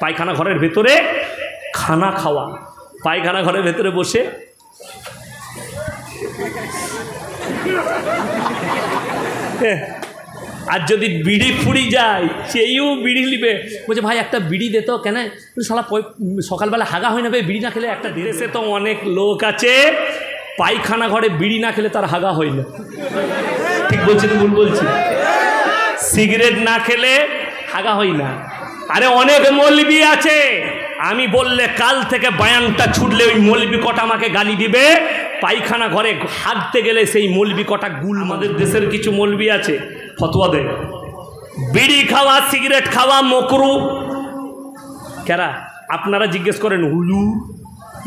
পায়খানা ঘরের ভেতরে খানা খাওয়া। পায়খানা ঘরের ভেতরে বসে। আর যদি বিড়ি ফুড়ি যায় সেইও বিড়ি নিবে। বলছে ভাই একটা বিড়ি দে তো কেন? পয়- সকালবেলা হাগা হয় না বিড়ি না খেলে একটা দেশে তো অনেক লোক আছে পায়খানা ঘরে বিড়ি না খেলে তার হাগা হয় না। ঠিক বলছি তো ভুল বলছি? সিগারেট না খেলে হাগা হয় না। আরে অনেক মলবি আছে। আমি বললে কাল থেকে বায়ানটা ছুটলে ওই মলবি কটা আমাকে গালি দিবে। পায়খানা ঘরে হাঁটতে গেলে সেই মলবি কটা গুল আমাদের দেশের কিছু মলবি আছে ফতোয়া দেয় বিড়ি খাওয়া সিগারেট খাওয়া মকরু। কেরা? আপনারা জিজ্ঞেস করেন হুজুর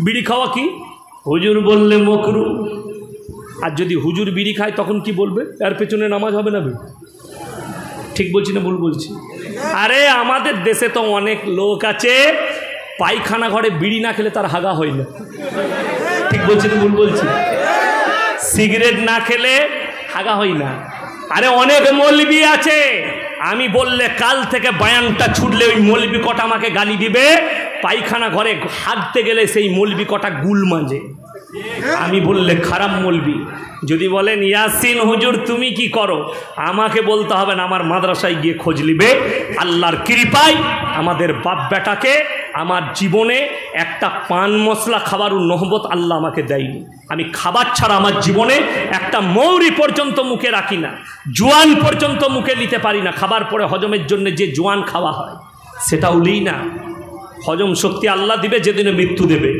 বিড়ি খাওয়া কি? হুজুর বললে মকরু। আর যদি হুজুর বিড়ি খায় তখন কি বলবে? এর পেছনে নামাজ হবে না ঠিক বলছি না ভুল বলছি? আরে, আমাদের দেশে তো অনেক লোক আছে, পায়খানা ঘরে বিড়ি না খেলে তার হাগা না। ঠিক বলছি না ভুল বলছি? সিগারেট না খেলে হাগা হয় না। আরে, অনেক মলবি আছে। আমি বললে কাল থেকে বায়ানটা ছুটলে ওই মলবি কটা আমাকে গালি দিবে। পায়খানা ঘরে হাঁটতে গেলে সেই মলবি কটা গুল মাঝে। আমি বললে খারাপ মলবি যদি বলেন, ইয়াসিন হুজুর, তুমি কি করো? আমাকে বলতে হবে না, আমার মাদ্রাসায় গিয়ে খোঁজ নিবে। আল্লাহর কৃপায় আমাদের বাপ বেটাকে, আমার জীবনে একটা পান মশলা খাবারও নহবত আল্লাহ আমাকে দেয়নি। আমি খাবার ছাড়া আমার জীবনে একটা মৌরি পর্যন্ত মুখে রাখি না, জোয়ান পর্যন্ত মুখে নিতে পারি না। খাবার পরে হজমের জন্য যে জোয়ান খাওয়া হয়, সেটাও লিই না। হজম শক্তি আল্লাহ দিবে, যেদিনে মৃত্যু দেবে,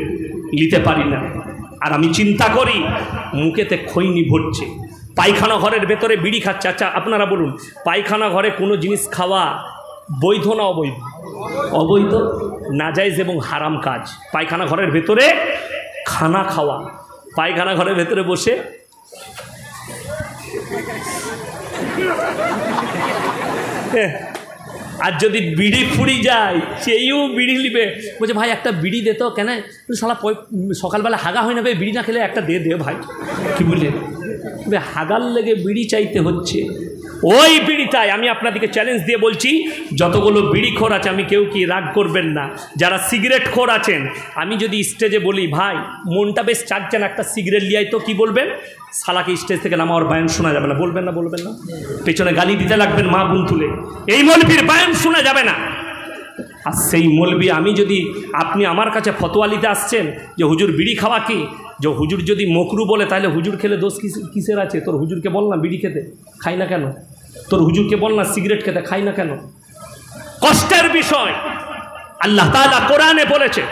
নিতে পারি না। আর আমি চিন্তা করি মুখেতে খৈনি ভরছে। পায়খানা ঘরের ভেতরে বিড়ি খাচ্ছে। আচ্ছা আপনারা বলুন পায়খানা ঘরে কোনো জিনিস খাওয়া বৈধ না অবৈধ? অবৈধ। নাজাইজ এবং হারাম কাজ। পায়খানা ঘরের ভেতরে খানা খাওয়া। পায়খানা ঘরের ভেতরে বসে এহ, আর যদি বিড়ি ফুড়ি যায় সেইও বিড়ি নিবে। বলছে ভাই একটা বিড়ি দে তো কেন? সালা সকালবেলা হাগা হয় না ভাই বিড়ি না খেলে একটা দে দে ভাই। কি বললেন বে হাগার লেগে বিড়ি চাইতে হচ্ছে। ওই বিড়িটাই আমি আপনাদেরকে চ্যালেঞ্জ দিয়ে বলছি, যতগুলো বিড়ি খোর আছে, আমি কেউ কি রাগ করবেন না। যারা সিগারেট খোর আছেন, আমি যদি স্টেজে বলি, ভাই, মনটা বেশ চাচ্ছেন একটা সিগারেট লিয়াই তো কি বলবেন? সালাকে স্টেজ থেকে নামাওয়ার বায়ন শোনা যাবে না। বলবেন না বলবেন না। পেছনে গালি দিতে লাগবেন মা গুন তুলে এই মলবির বায়ন শোনা যাবে না। আর সেই মলবি আমি যদি আপনি আমার কাছে ফতোয়ালিতে আসছেন যে হুজুর বিড়ি খাওয়া কি? যে হুজুর যদি মকরু বলে, তাহলে হুজুর খেলে দোষ কিস- কিসের আছে? তোর হুজুরকে বল না বিড়ি খেতে, খাই না কেন? তোর হুজুরকে বল না সিগারেট খেতে, খাই না কেন? কষ্টের বিষয়। আল্লাহ তাআলা কোরআনে বলেছে,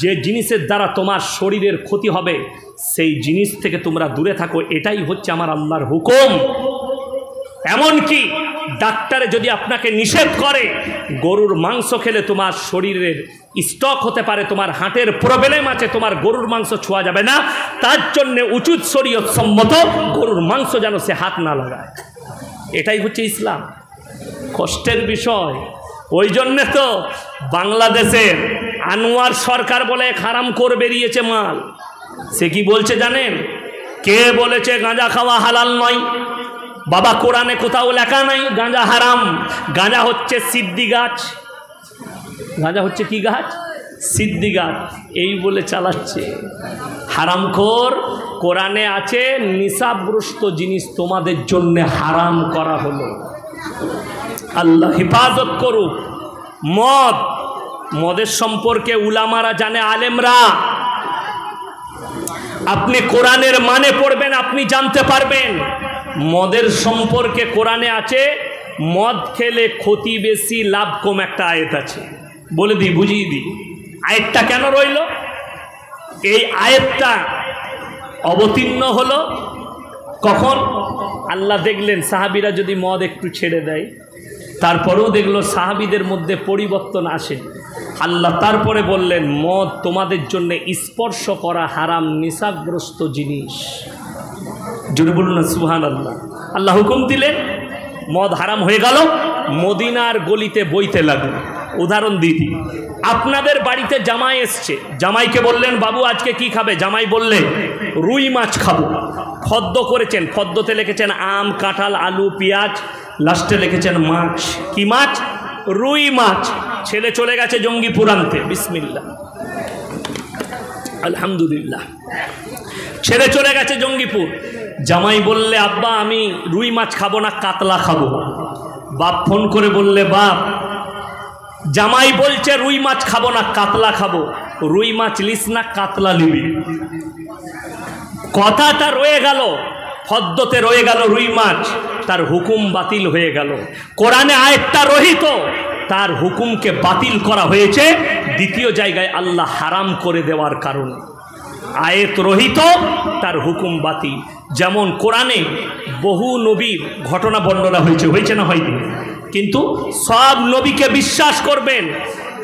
যে জিনিসের দ্বারা তোমার শরীরের ক্ষতি হবে, সেই জিনিস থেকে তোমরা দূরে থাকো, এটাই হচ্ছে আমার আল্লাহর হুকুম। এমনকি ডাক্তারে যদি আপনাকে নিষেধ করে, গরুর মাংস খেলে তোমার শরীরের স্টক হতে পারে, তোমার হাটের প্রবলেম আছে, তোমার গরুর মাংস ছোঁয়া যাবে না। তার জন্য উচিত শরীয়ত সম্মত গরুর মাংস যেন সে হাত না লাগায়। এটাই হচ্ছে ইসলাম। কষ্টের বিষয়। ওই জন্যে তো বাংলাদেশের আনোয়ার সরকার বলে খারাম করে বেরিয়েছে মাল। সে কি বলছে জানেন? কে বলেছে গাঁজা খাওয়া হালাল নয়? বাবা কোরআনে কোথাও লেখা নাই, গাঁজা হারাম। গাঁজা হচ্ছে সিদ্ধি গাছ। গাঁজা হচ্ছে কি গাছ? সিদ্ধি গাছ। এই বলে চালাচ্ছে। হারামখোর, কোরআনে আছে, নিশাগ্রস্ত জিনিস তোমাদের জন্য হারাম করা হলো। আল্লাহ হেফাজত করুক। মদ। মদের সম্পর্কে উলামারা জানে, আলেমরা। আপনি কোরআনের মানে পড়বেন, আপনি জানতে পারবেন। মদের সম্পর্কে কোরআনে আছে, মদ খেলে ক্ষতি বেশি, লাভ কম একটা আয়াত আছে। বলে দিই, বুঝিয়ে দিই। আয়াতটা কেন রইল? এই আয়াতটা অবতীর্ণ হলো কখন? আল্লাহ দেখলেন সাহাবিরা যদি মদ একটু ছেড়ে দেয়, তারপরেও দেখল সাহাবিদের মধ্যে পরিবর্তন আসে। আল্লাহ তারপরে বললেন, মদ তোমাদের জন্য স্পর্শ করা হারাম, নিশাগ্রস্ত জিনিস। জুড়ে বলুন সুহান আল্লাহ আল্লাহ হুকুম দিলেন, মদ হারাম হয়ে গেল, মদিনার গলিতে বইতে লাগল। উদাহরণ দিই। আপনাদের বাড়িতে জামাই এসছে। জামাইকে বললেন, বাবু, আজকে কি খাবে? জামাই বললে, রুই মাছ খাব। ফদ্দ করেছেন। ফদ্দতে লিখেছেন, আম, কাঁঠাল, আলু, পেঁয়াজ। লাস্টে লিখেছেন, মাছ। কি মাছ? রুই মাছ। ছেলে চলে গেছে জঙ্গিপুর আনতে। বিসমিল্লা আলহামদুলিল্লাহ। ছেড়ে চলে গেছে জঙ্গিপুর। জামাই বললে, আব্বা, আমি রুই মাছ খাব না, কাতলা খাব। বাপ ফোন করে বললে, বাপ, জামাই বলছে রুই মাছ খাব না, কাতলা খাব। রুই মাছ লিস না, কাতলা নিবি। কথাটা রয়ে গেল, ফদ্দতে রয়ে গেল রুই মাছ। তার হুকুম বাতিল হয়ে গেল। কোরআনে আয়েরটা রহিত, তার হুকুমকে বাতিল করা হয়েছে। দ্বিতীয় জায়গায় আল্লাহ হারাম করে দেওয়ার কারণে। আয়েত রহিত, তার হুকুম বাতিল। যেমন কোরআনে বহু নবীর ঘটনা বর্ণনা হয়েছে হয়েছে না হয়নি? কিন্তু সব নবীকে বিশ্বাস করবেন,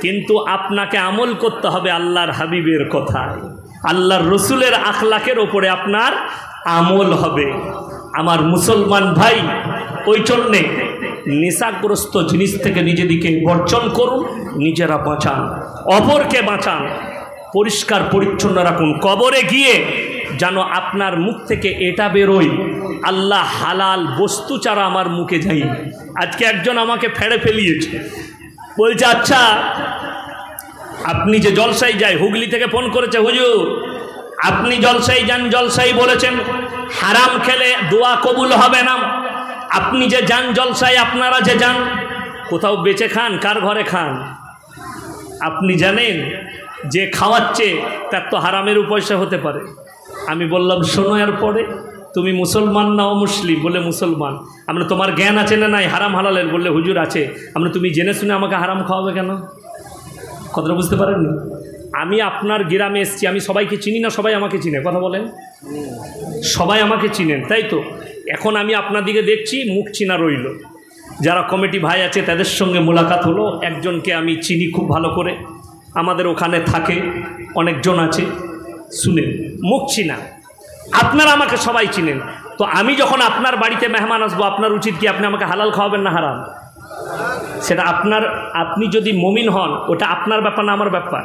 কিন্তু আপনাকে আমল করতে হবে আল্লাহর হাবিবের কথায়। আল্লাহর রসুলের আখলাকের ওপরে আপনার আমল হবে। আমার মুসলমান ভাই, ওই জন্যে নেশাগ্রস্ত জিনিস থেকে নিজেদিকে বর্জন করুন, নিজেরা বাঁচান, অপরকে বাঁচান। পরিষ্কার পরিচ্ছন্ন রাখুন। কবরে গিয়ে যেন আপনার মুখ থেকে এটা বেরোয়, আল্লাহ হালাল বস্তু ছাড়া আমার মুখে যাই আজকে একজন আমাকে ফেড়ে ফেলিয়েছে। বলছে আচ্ছা আপনি যে জলসাই যায়, হুগলি থেকে ফোন করেছে, হুজুর, আপনি জলসাই যান জলসাই বলেছেন, হারাম খেলে দোয়া কবুল হবে না। আপনি যে যান জলসাই আপনারা যে যান, কোথাও বেঁচে খান, কার ঘরে খান? আপনি জানেন যে খাওয়াচ্ছে, তার তো হারামের পয়সা হতে পারে। আমি বললাম, শোনো পরে তুমি মুসলমান না অমুসলিম? বলে, মুসলমান। আমরা, তোমার জ্ঞান আছে না নাই? হারাম হালালের? বললে হুজুর আছে। আমরা, তুমি জেনে শুনে আমাকে হারাম খাওয়াবে কেন? কথাটা বুঝতে পারেননি? আমি আপনার গ্রামে এসছি, আমি সবাইকে চিনি না? সবাই আমাকে চিনে। কথা বলেন। সবাই আমাকে চিনেন, তাই তো? এখন আমি আপনার দিকে দেখছি, মুখ চিনা রইল। যারা কমিটি ভাই আছে, তাদের সঙ্গে মোলাকাত হলো। একজনকে আমি চিনি খুব ভালো করে। আমাদের ওখানে থাকে, অনেকজন আছে। শুনেন, মুখ চিনা আপনারা আমাকে সবাই চিনেন। তো আমি যখন আপনার বাড়িতে মেহমান আসব, আপনার উচিত কি আপনি আমাকে হালাল খাওয়াবেন না হারাম? সেটা আপনার, আপনি যদি মমিন হন, ওটা আপনার ব্যাপার না, আমার ব্যাপার।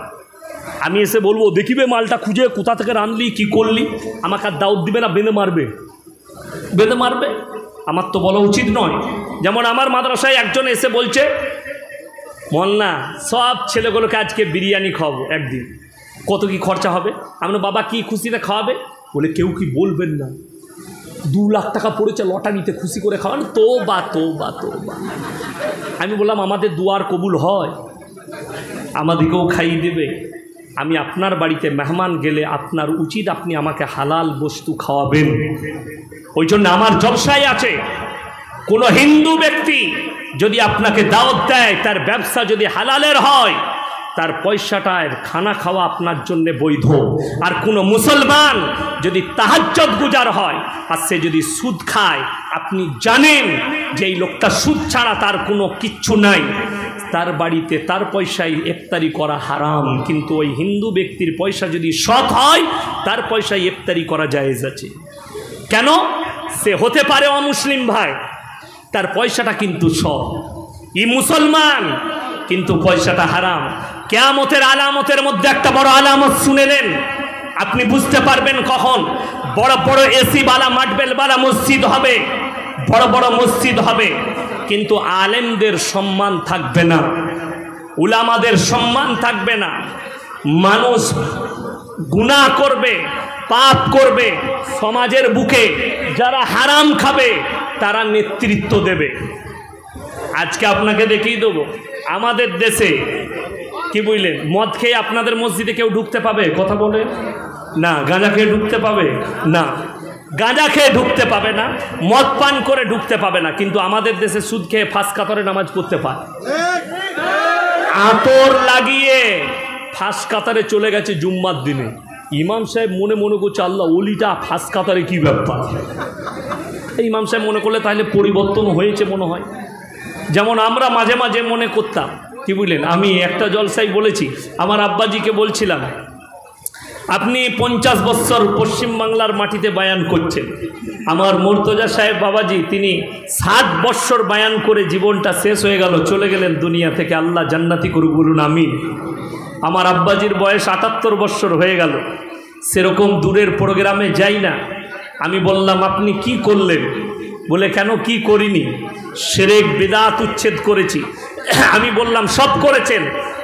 আমি এসে বলব দেখিবে মালটা খুঁজে, কোথা থেকে রানলি, কি করলি? আমাকে আর দাউদ দিবে না, বেঁধে মারবে। বেঁধে মারবে? আমার তো বলা উচিত নয়। যেমন আমার মাদ্রাসায় একজন এসে বলছে মল্লা সব ছেলেগুলোকে আজকে বিরিয়ানি খাওয়াবো একদিন। কত কি খরচা হবে? আমরা বাবা কি খুশিতে খাওয়াবে? বলে কেউ কি বলবেন না। দু লাখ টাকা পড়েছে লটারিতে, খুশি করে খাওয়ান। তো বা তো বা তো বা আমি বললাম, আমাদের দুয়ার কবুল হয়। আমাদেরকেও খাইয়ে দেবে। আমি আপনার বাড়িতে মেহমান গেলে আপনার উচিত আপনি আমাকে হালাল বস্তু খাওয়াবেন। ওই জন্য আমার জলসায় আছে। কোনো হিন্দু ব্যক্তি যদি আপনাকে দাওয়াত দেয়, তার ব্যবসা যদি হালালের হয়, তার পয়সাটার খানা খাওয়া আপনার জন্য বৈধ। আর কোনো মুসলমান যদি তাহাজ্জত গুজার হয়, আর সে যদি সুদ খায়, আপনি জানেন যে এই লোকটা সুদ ছাড়া তার কোনো কিচ্ছু নাই। তার বাড়িতে তার পয়সায় ইফতারি করা হারাম, কিন্তু ওই হিন্দু ব্যক্তির পয়সা যদি সৎ হয়, তার পয়সায় ইফতারি করা জায়েজ আছে। কেন? সে হতে পারে অমুসলিম ভাই তার পয়সাটা কিন্তু সৎ ই মুসলমান, কিন্তু পয়সাটা হারাম। কেয়ামতের আলামতের মধ্যে একটা বড় আলামত শুনে নেন আপনি বুঝতে পারবেন কখন। বড় বড় এসি বালা মাটবেল বালা মসজিদ হবে। বড় বড় মসজিদ হবে। কিন্তু আলেমদের সম্মান থাকবে না। উলামাদের সম্মান থাকবে না। মানুষ গুনাহ করবে, পাপ করবে। সমাজের বুকে যারা হারাম খাবে তারা নেতৃত্ব দেবে। আজকে আপনাকে দেখিয়ে দেবো। আমাদের দেশে, কি বুঝলেন, মদ খেয়ে আপনাদের মসজিদে কেউ ঢুকতে পাবে? কথা বলে? না, গাঁজা খেয়ে ঢুকতে পাবে? না। গাঁজা খেয়ে ঢুকতে পাবে না, মদ পান করে ঢুকতে পাবে না, কিন্তু আমাদের দেশে সুদ খেয়ে ফাঁস কাতরে নামাজ পড়তে পারে। আতর লাগিয়ে ফাঁস কাতারে চলে গেছে জুম্মার দিনে। ইমাম সাহেব মনে মনে করছে, আল্লাহ, অলিটা ফাঁস কাতারে কী ব্যাপার? এই ইমাম সাহেব মনে করলে তাহলে পরিবর্তন হয়েছে মনে হয়। যেমন আমরা মাঝে মাঝে মনে করতাম, কি বুঝলেন? আমি একটা জলসাই বলেছি, আমার আব্বাজিকে বলছিলাম, আপনি পঞ্চাশ বৎসর পশ্চিমবাংলার মাটিতে বায়ান করছেন। আমার মর্তজা সাহেব বাবাজি, তিনি ষাট বৎসর বায়ান করে জীবনটা শেষ হয়ে গেল, চলে গেলেন দুনিয়া থেকে, আল্লাহ জান্নাতি করু বলুন আমি আমার আব্বাজির বয়স আটাত্তর বৎসর হয়ে গেল। সেরকম দূরের প্রোগ্রামে যাই না আমি বললাম, আপনি কি করলেন? বলে, কেন কি করিনি? সেরেক বেদাত উচ্ছেদ করেছি। আমি বললাম, সব করেছেন।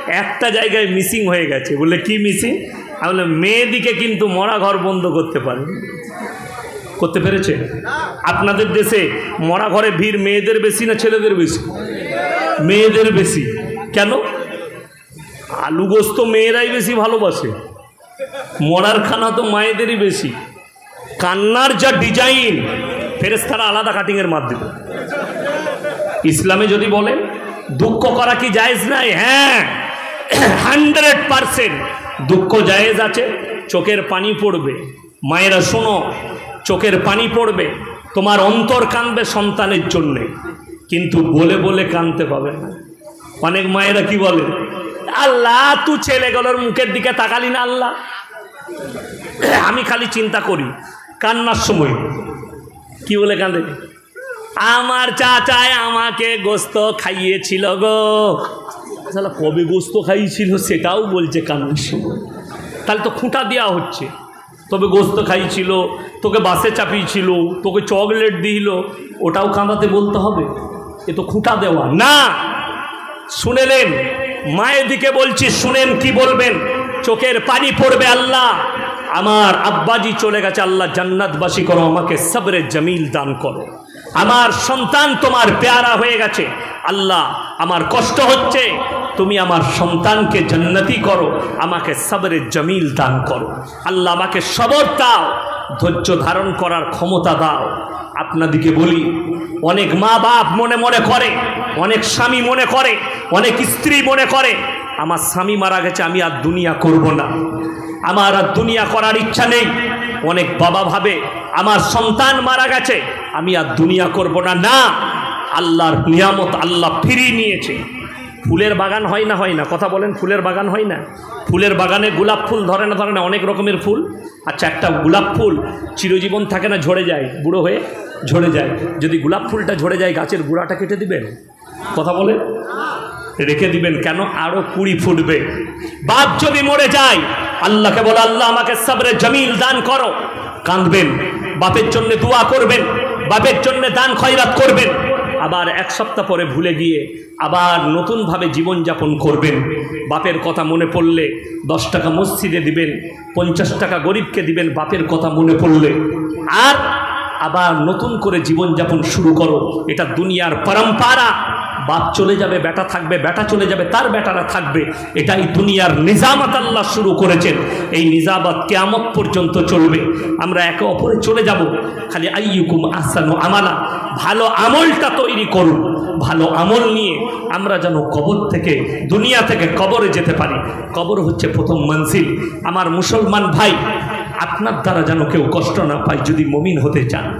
একটা জায়গায় মিসিং হয়ে গেছে। বলে, কি মিসিং? আমি বললাম, মেয়েদিকে কিন্তু মরা ঘর বন্ধ করতে পারে করতে পেরেছে? আপনাদের দেশে মরা ঘরে ভিড় মেয়েদের বেশি না ছেলেদের বেশি? মেয়েদের বেশি। কেন? আলু গোস্ত মেয়েরাই বেশি ভালোবাসে। মরার খানা তো মায়েদেরই বেশি। কান্নার যা ডিজাইন ফেরেস্তারা আলাদা কাটিংয়ের মাধ্যমে। ইসলামে যদি বলেন, দুঃখ করা কি জায়েজ নাই? হ্যাঁ হান্ড্রেড পারসেন্ট দুঃখ জায়েজ আছে, চোখের পানি পড়বে। মায়েরা, শোনো, চোখের পানি পড়বে। তোমার অন্তর কাঁদবে সন্তানের জন্যে। কিন্তু বলে বলে কাঁদতে পাবে না। অনেক মায়েরা কি বলে? আল্লাহ তু ছেলেগুলোর মুখের দিকে তাকালি না, আল্লাহ। আমি খালি চিন্তা করি। কান্নার সময়। কি বলে কাঁদে আমার চাচায় আমাকে গোস্ত খাইয়েছিল গো। সালা কবে গোস্ত খাইয়েছিল সেটাও বলছে কান্নার সময়। তাহলে তো খুঁটা দেওয়া হচ্ছে। তবে গোস্ত খাইছিল তোকে বাসে চাপিয়েছিল, তোকে চকলেট দিল, ওটাও কাঁদাতে বলতে হবে। এ তো খুঁটা দেওয়া। না! শুনেলেন মায়ের দিকে বলছি, শুনেন কি বলবেন? চোখের পানি পড়বে আল্লাহ। আমার আব্বাজি চলে গেছে, আল্লাহ জান্নাতবাসী করো, আমাকে সবরে জমিল দান করো। আমার সন্তান তোমার পেয়ারা হয়ে গেছে। আল্লাহ, আমার কষ্ট হচ্ছে, তুমি আমার সন্তানকে জান্নাতি করো, আমাকে সবরে জমিল দান করো। আল্লাহ, আমাকে সবর দাও, ধৈর্য ধারণ করার ক্ষমতা দাও। আপনাদিকে বলি, অনেক মা বাপ মনে মনে করে, অনেক স্বামী মনে করে, অনেক স্ত্রী মনে করে, আমার স্বামী মারা গেছে, আমি আর দুনিয়া করব না। আমার আর দুনিয়া করার ইচ্ছা নেই। অনেক বাবা ভাবে, আমার সন্তান মারা গেছে, আমি আর দুনিয়া করব না। না, আল্লাহর নিয়ামত আল্লাহ ফিরিয়ে নিয়েছে। ফুলের বাগান হয় না হয় না? কথা বলেন, ফুলের বাগান হয় না? ফুলের বাগানে গোলাপ ফুল ধরে না ধরে না, অনেক রকমের ফুল। আচ্ছা একটা গোলাপ ফুল চিরজীবন থাকে না, ঝরে যায়, বুড়ো হয়ে ঝরে যায়। যদি গোলাপ ফুলটা ঝরে যায়, গাছের গোড়াটা কেটে দিবেন? কথা বলেন। রেখে দিবেন কেন? আরও কুড়ি ফুটবে। বাপ যদি মরে যায়, আল্লাহকে বলে, আল্লাহ, আমাকে সাবরে জমিল দান করো। কাঁদবেন। বাপের জন্য দোয়া করবেন। বাপের জন্য দান খয়রাত করবেন। আবার এক সপ্তাহ পরে ভুলে গিয়ে আবার নতুনভাবে জীবনযাপন করবেন। বাপের কথা মনে পড়লে দশ টাকা মসজিদে দিবেন, পঞ্চাশ টাকা গরিবকে দিবেন, বাপের কথা মনে পড়লে। আর আবার নতুন করে জীবনযাপন শুরু করো। এটা দুনিয়ার পরম্পরা। বাপ চলে যাবে, বেটা থাকবে, বেটা চলে যাবে, তার বেটারা থাকবে। এটাই দুনিয়ার নিজামত আল্লাহ শুরু করেছেন। এই নিজামত কেয়ামত পর্যন্ত চলবে। আমরা একে অপরে চলে যাব। খালি আইয়ুকুম আহসানু আমালা। ভালো আমলটা তৈরি করুন। ভালো আমল নিয়ে আমরা যেন কবর থেকে, দুনিয়া থেকে কবরে যেতে পারি। কবর হচ্ছে প্রথম মঞ্জিল। আমার মুসলমান ভাই, আপনার দ্বারা যেন কেউ কষ্ট না পায় যদি মমিন হতে চান।